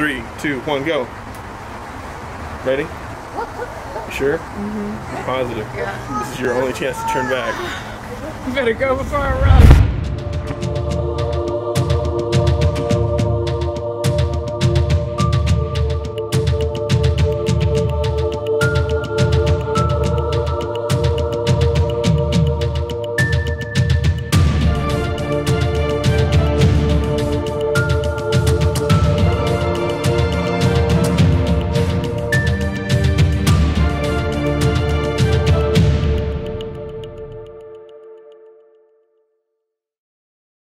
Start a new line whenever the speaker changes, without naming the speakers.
Three, two, one, go. Ready? You sure? Mm-hmm. Positive.
Yeah.
This is your only chance to turn back.
You better go before I run.